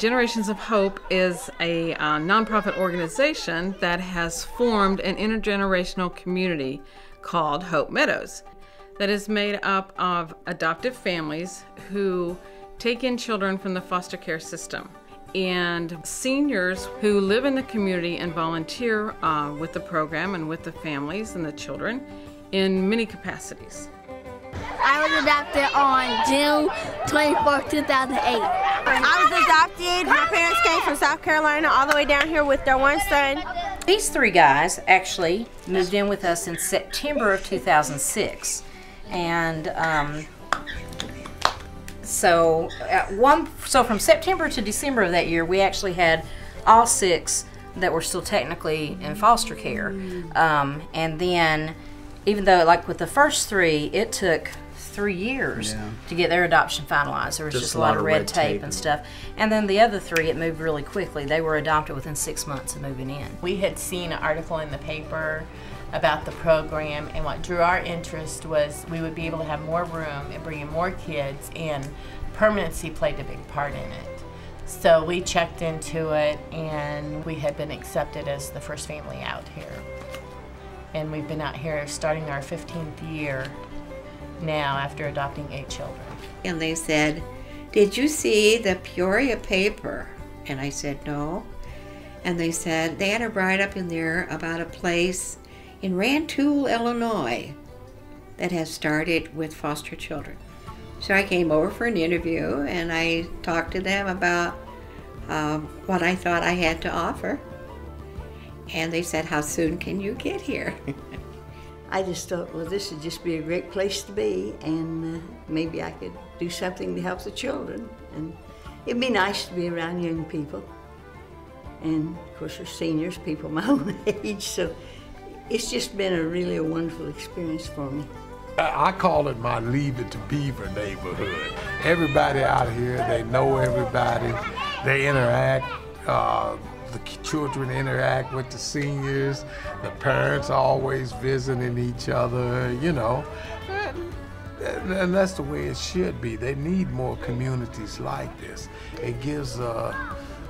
Generations of Hope is a uh, nonprofit organization that has formed an intergenerational community called Hope Meadows that is made up of adoptive families who take in children from the foster care system and seniors who live in the community and volunteer uh, with the program and with the families and the children in many capacities. I was adopted on June 24, 2008. I was adopted. My parents came from South Carolina all the way down here with their one son. These three guys actually moved in with us in September of 2006. And um, so one so from September to December of that year, we actually had all six that were still technically in foster care. Um, and then even though like with the first three, it took three years yeah. to get their adoption finalized. There was just, just a lot, lot of red, red tape, tape and stuff. And then the other three, it moved really quickly. They were adopted within six months of moving in. We had seen an article in the paper about the program and what drew our interest was we would be able to have more room and bring in more kids and permanency played a big part in it. So we checked into it and we had been accepted as the first family out here. And we've been out here starting our 15th year now after adopting eight children. And they said, Did you see the Peoria paper? And I said, No. And they said they had a write up in there about a place in Rantoul, Illinois that has started with foster children. So I came over for an interview and I talked to them about um, what I thought I had to offer. And they said, How soon can you get here? I just thought, well, this would just be a great place to be, and uh, maybe I could do something to help the children. And it'd be nice to be around young people. And of course, there's seniors, people my own age, so it's just been a really a wonderful experience for me. I call it my Leave It to Beaver neighborhood. Everybody out here, they know everybody. They interact. Uh, the children interact with the seniors. The parents are always visiting each other, you know. And, and that's the way it should be. They need more communities like this. It gives uh,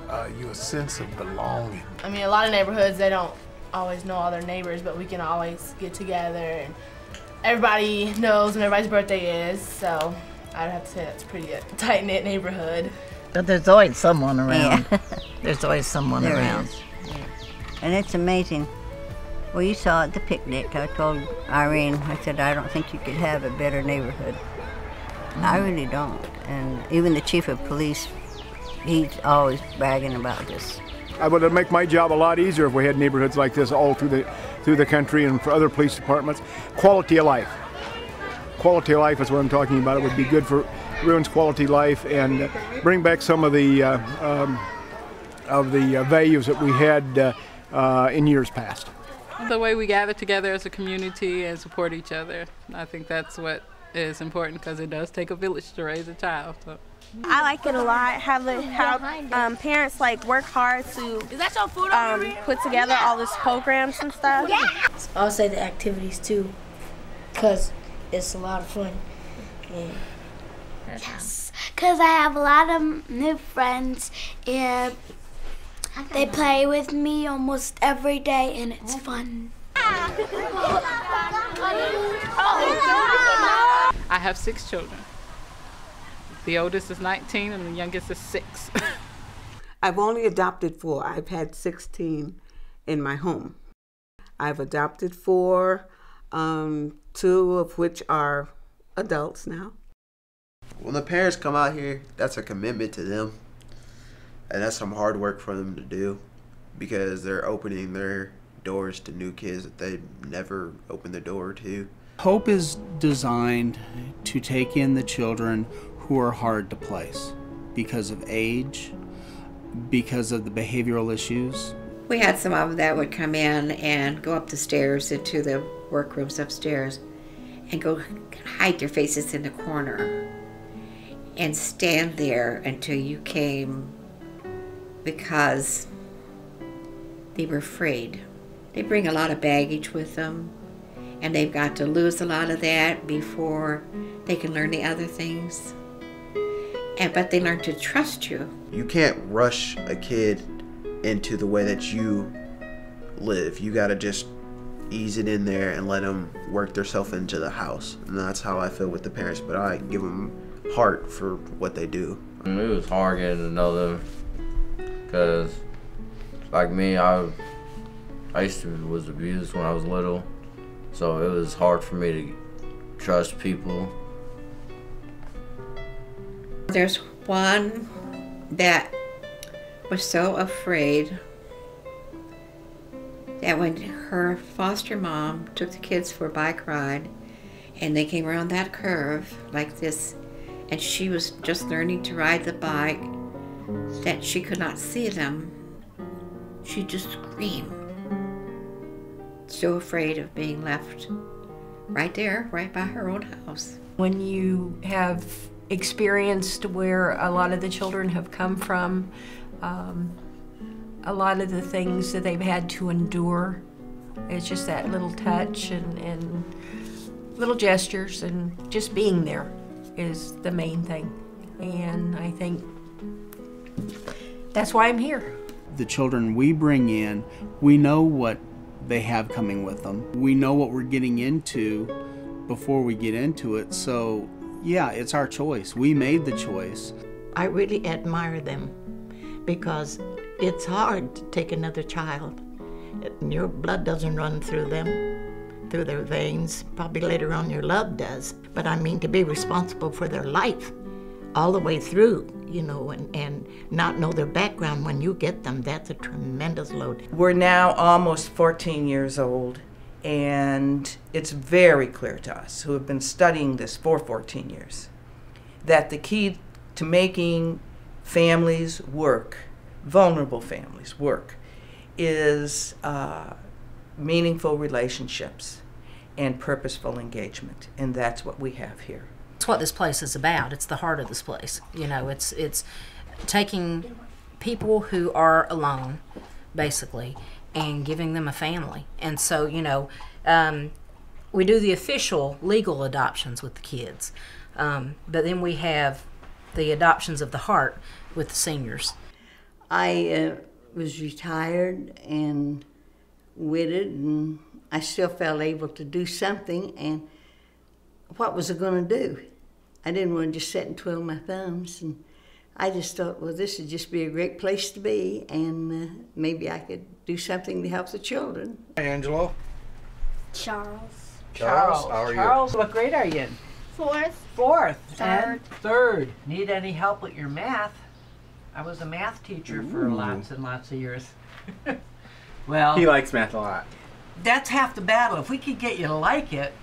uh, you a sense of belonging. I mean, a lot of neighborhoods, they don't always know all their neighbors, but we can always get together and everybody knows when everybody's birthday is, so I'd have to say that's pretty tight-knit neighborhood. But there's always someone around. Yeah. there's always someone there around. Yeah. And it's amazing. Well, you saw at the picnic, I told Irene, I said, I don't think you could have a better neighborhood. Mm. I really don't. And even the chief of police, he's always bragging about this. I would make my job a lot easier if we had neighborhoods like this all through the through the country and for other police departments. Quality of life. Quality of life is what I'm talking about. It would be good for ruins quality life and bring back some of the uh, um, of the uh, values that we had uh, uh, in years past. The way we gather together as a community and support each other, I think that's what is important because it does take a village to raise a child. So. I like it a lot. Have the how um, parents like work hard to um, put together all these programs and stuff. Yeah. I'll say the activities too, cause it's a lot of fun. Yeah. Yes, because I have a lot of new friends and they play with me almost every day and it's fun. I have six children. The oldest is 19 and the youngest is six. I've only adopted four. I've had 16 in my home. I've adopted four, um, two of which are adults now. When the parents come out here, that's a commitment to them. And that's some hard work for them to do because they're opening their doors to new kids that they never opened the door to. Hope is designed to take in the children who are hard to place because of age, because of the behavioral issues. We had some of them that would come in and go up the stairs into the workrooms upstairs and go hide their faces in the corner and stand there until you came because they were afraid. They bring a lot of baggage with them and they've got to lose a lot of that before they can learn the other things. and but they learn to trust you. You can't rush a kid into the way that you live. You got to just ease it in there and let them work themselves into the house. And that's how I feel with the parents, but I give them heart for what they do. It was hard getting to know them because, like me, I I used to was abused when I was little, so it was hard for me to trust people. There's one that was so afraid that when her foster mom took the kids for a bike ride and they came around that curve like this and she was just learning to ride the bike that she could not see them. She just screamed. So afraid of being left right there right by her own house. When you have experienced where a lot of the children have come from um, a lot of the things that they've had to endure. It's just that little touch and, and little gestures and just being there is the main thing. And I think that's why I'm here. The children we bring in, we know what they have coming with them. We know what we're getting into before we get into it. So, yeah, it's our choice. We made the choice. I really admire them because it's hard to take another child. Your blood doesn't run through them, through their veins. Probably later on your love does. But I mean to be responsible for their life all the way through, you know, and, and not know their background when you get them. That's a tremendous load. We're now almost 14 years old, and it's very clear to us who have been studying this for 14 years that the key to making families work vulnerable families work is uh, meaningful relationships and purposeful engagement, and that's what we have here. It's what this place is about. It's the heart of this place. You know, it's it's taking people who are alone, basically, and giving them a family. And so, you know, um, we do the official legal adoptions with the kids, um, but then we have the adoptions of the heart with the seniors. I uh, was retired and widowed, and I still felt able to do something. And what was I going to do? I didn't want to just sit and twiddle my thumbs. And I just thought, well, this would just be a great place to be, and uh, maybe I could do something to help the children. Angelo. Charles. Charles, how are Charles, what grade are you in? Fourth. Fourth. Third. And third. Need any help with your math? I was a math teacher for lots and lots of years. well, He likes math a lot. that's half the battle. If we could get you to like it,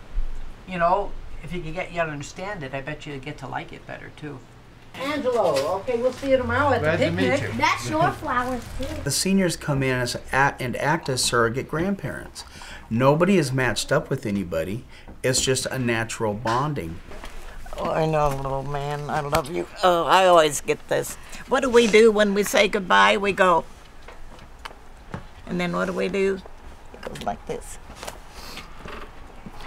you know, if you could get you to understand it, I bet you'd get to like it better too. Angelo, okay, we'll see you tomorrow at Glad the to meet picnic. you. That's your flowers too. The seniors come in as at and act as surrogate grandparents. Nobody is matched up with anybody. It's just a natural bonding. Oh, I know, little man. I love you. Oh, I always get this. What do we do when we say goodbye? We go. And then what do we do? It goes like this.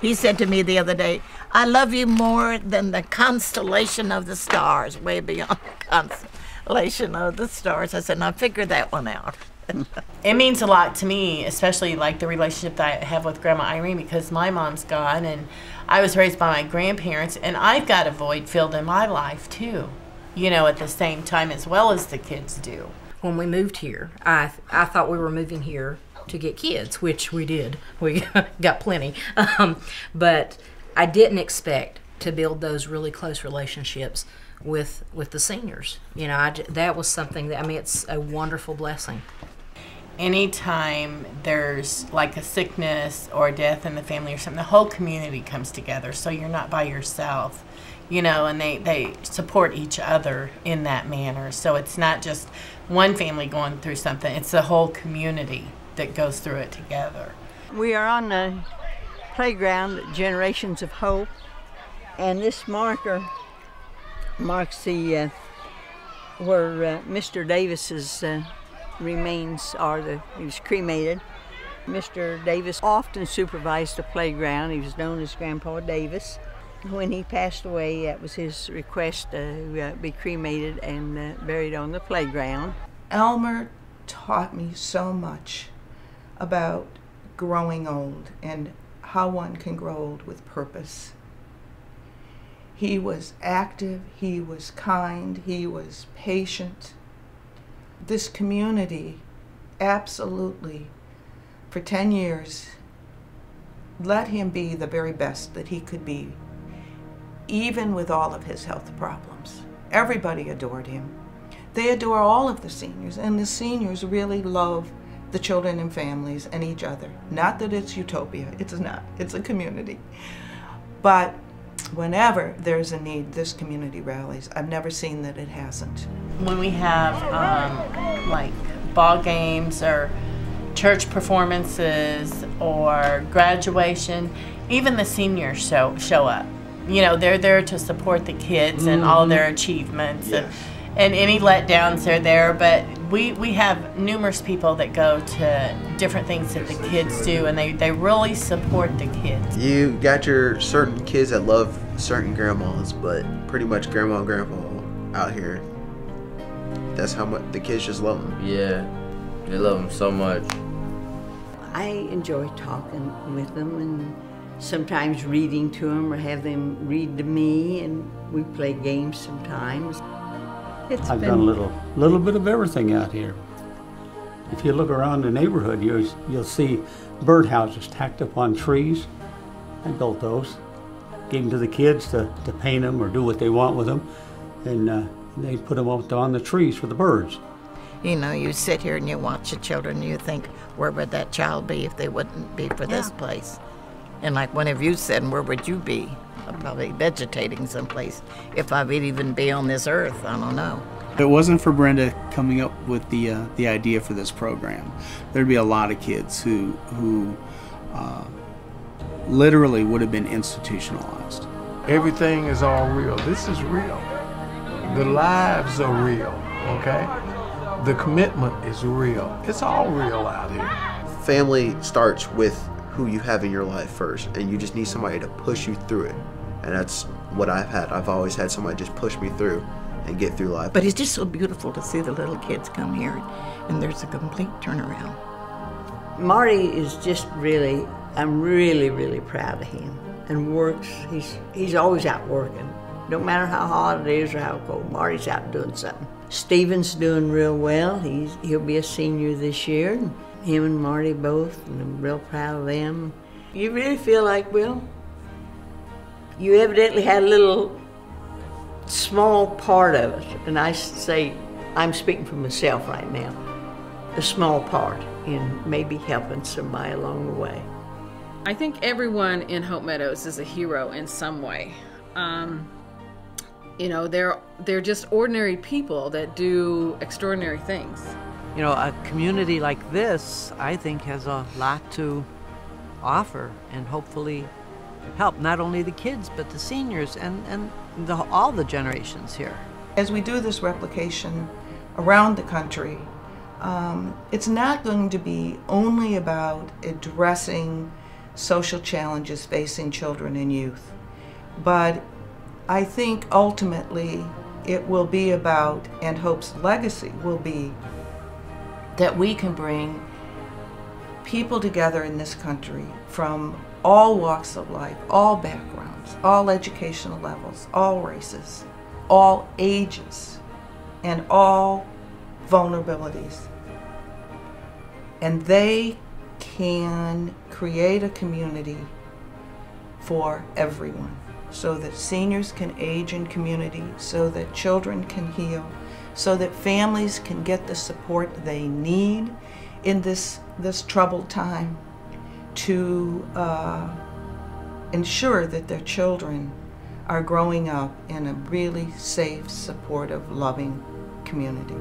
He said to me the other day, I love you more than the constellation of the stars, way beyond the constellation of the stars. I said, now figure that one out. It means a lot to me, especially like the relationship that I have with Grandma Irene because my mom's gone and I was raised by my grandparents and I've got a void filled in my life too, you know, at the same time as well as the kids do. When we moved here, I I thought we were moving here to get kids, which we did. We got plenty, um, but I didn't expect to build those really close relationships with with the seniors. You know, I that was something that I mean, it's a wonderful blessing. Anytime there's like a sickness or death in the family or something, the whole community comes together. So you're not by yourself, you know, and they, they support each other in that manner. So it's not just one family going through something, it's the whole community that goes through it together. We are on the playground Generations of Hope, and this marker marks the uh, where uh, Mr. Davis's uh, remains are. The he was cremated. Mr. Davis often supervised the playground. He was known as Grandpa Davis. When he passed away, that was his request to uh, be cremated and uh, buried on the playground. Elmer taught me so much about growing old and how one can grow old with purpose. He was active, he was kind, he was patient. This community absolutely, for 10 years, let him be the very best that he could be, even with all of his health problems. Everybody adored him. They adore all of the seniors, and the seniors really love the children and families and each other. Not that it's utopia, it's not, it's a community. But whenever there's a need, this community rallies. I've never seen that it hasn't. When we have um, like ball games or church performances or graduation, even the seniors show show up. You know, they're there to support the kids and all mm-hmm. their achievements and, and any letdowns they're there. But we, we have numerous people that go to different things that the kids do and they, they really support the kids. You got your certain kids that love certain grandmas, but pretty much grandma and grandpa out here. That's how much the kids just love them. Yeah, they love them so much. I enjoy talking with them and sometimes reading to them or have them read to me, and we play games sometimes. It's I've been done a little, little bit of everything out here. If you look around the neighborhood, you'll, you'll see birdhouses tacked up on trees. I built those. Gave them to the kids to, to paint them or do what they want with them. And uh, they put them up on the trees for the birds. You know, you sit here and you watch the children and you think, where would that child be if they wouldn't be for this place? And like one of you said, where would you be? I'm probably vegetating someplace. If I would even be on this earth, I don't know. If it wasn't for Brenda coming up with the uh, the idea for this program, there'd be a lot of kids who who uh, literally would have been institutionalized. Everything is all real. This is real. The lives are real, okay? The commitment is real. It's all real out here. Family starts with who you have in your life first, and you just need somebody to push you through it. And that's what I've had. I've always had somebody just push me through and get through life. But it's just so beautiful to see the little kids come here and there's a complete turnaround. Marty is just really, I'm really, really proud of him. And works, he's, he's always out working. No matter how hot it is or how cold, Marty's out doing something. Steven's doing real well. He's, he'll be a senior this year. Him and Marty both, and I'm real proud of them. You really feel like, well, you evidently had a little small part of it. And I say, I'm speaking for myself right now, a small part in maybe helping somebody along the way. I think everyone in Hope Meadows is a hero in some way. Um, you know, they're they're just ordinary people that do extraordinary things. You know, a community like this, I think, has a lot to offer and hopefully help not only the kids but the seniors and and the, all the generations here. As we do this replication around the country, um, it's not going to be only about addressing social challenges facing children and youth, but I think ultimately it will be about, and Hope's legacy will be, that we can bring people together in this country from all walks of life, all backgrounds, all educational levels, all races, all ages, and all vulnerabilities. And they can create a community for everyone so that seniors can age in community, so that children can heal, so that families can get the support they need in this, this troubled time to uh, ensure that their children are growing up in a really safe, supportive, loving community.